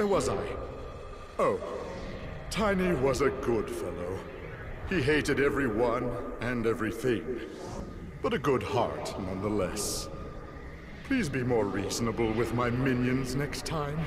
Where was I? Oh, Tiny was a good fellow. He hated everyone and everything, but a good heart nonetheless. Please be more reasonable with my minions next time.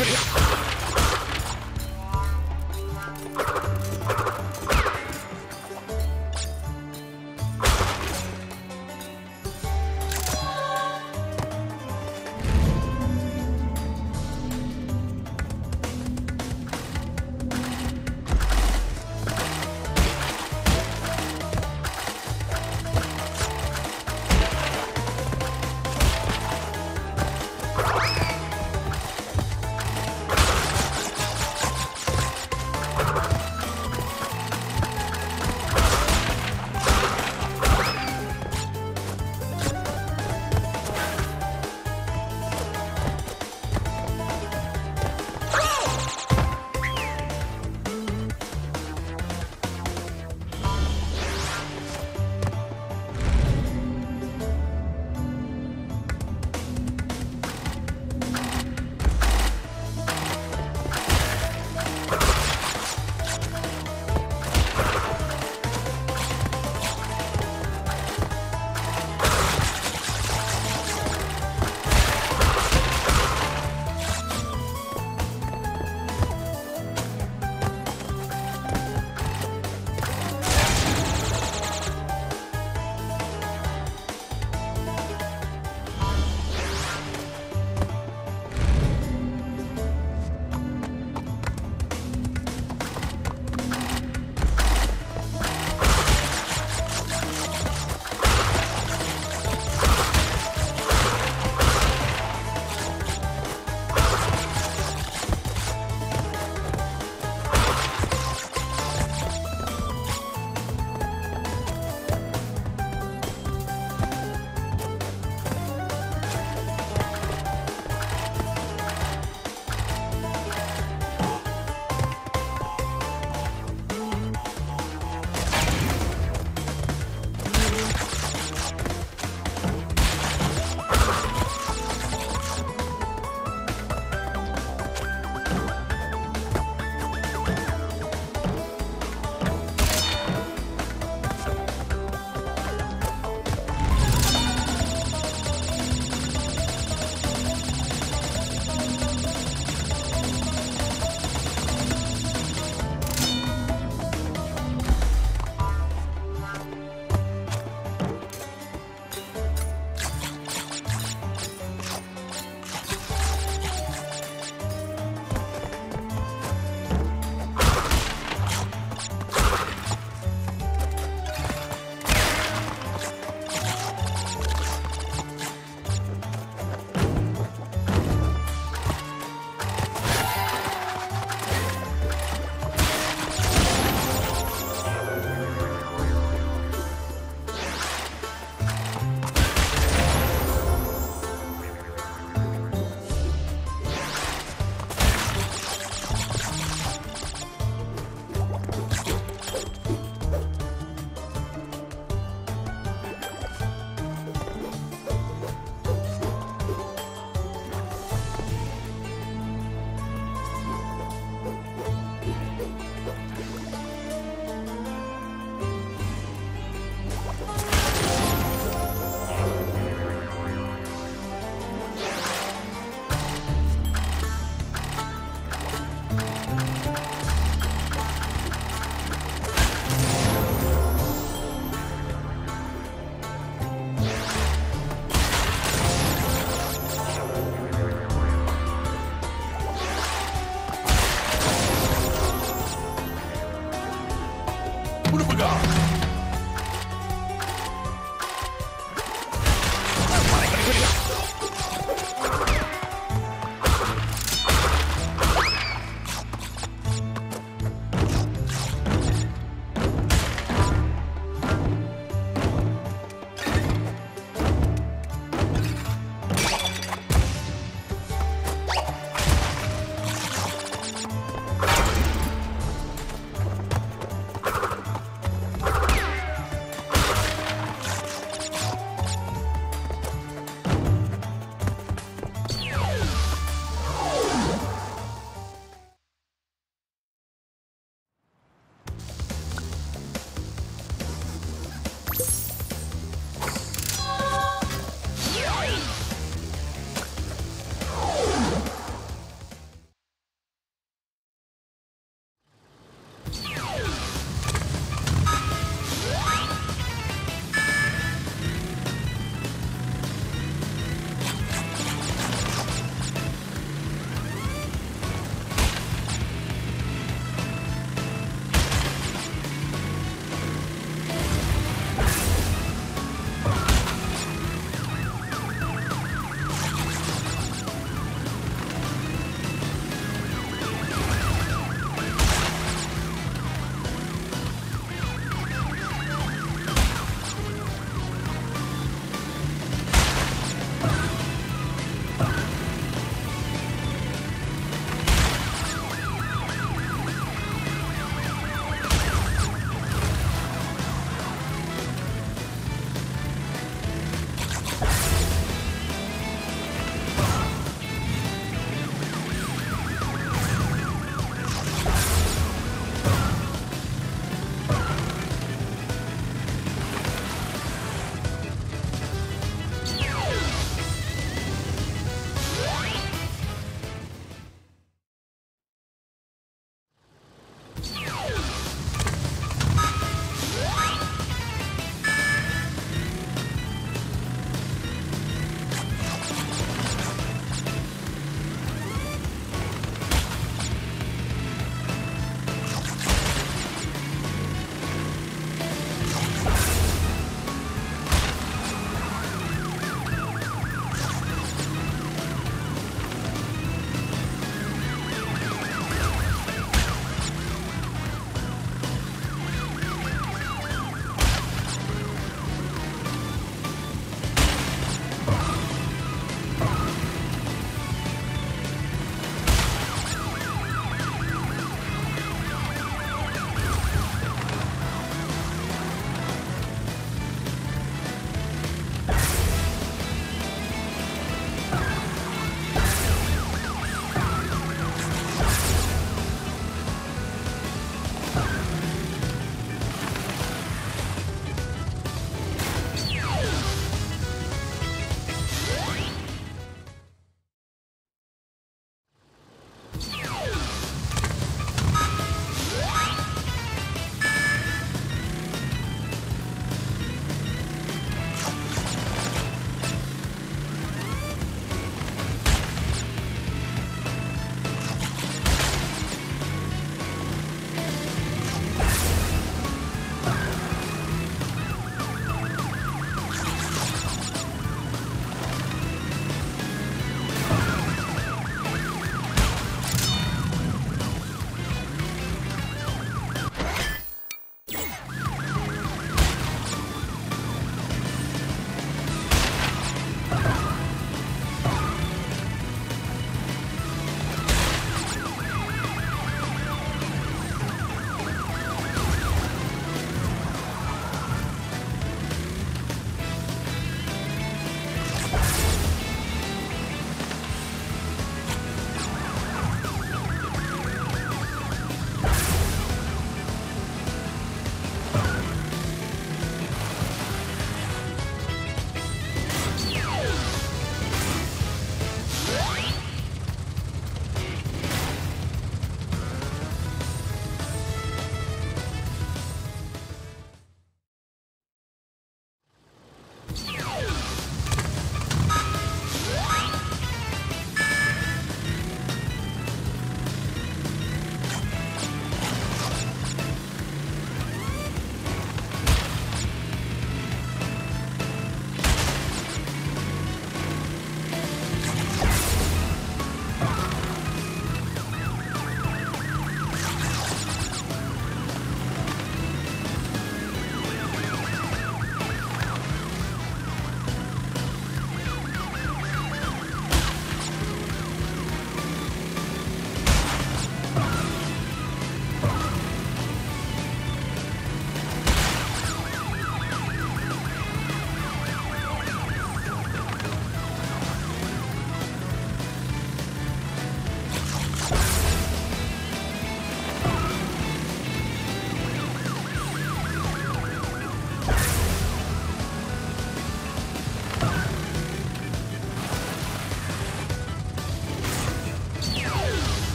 Yeah.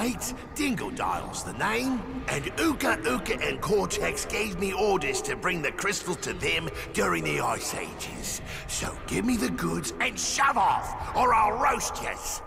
Mate. Dingodile's the name. And Uka Uka and Cortex gave me orders to bring the crystals to them during the Ice Ages. So give me the goods and shove off, or I'll roast yous.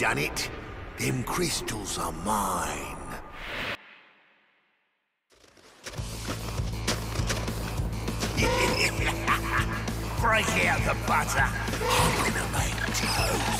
Done it. Them crystals are mine. Break out the butter. I'm gonna make toast.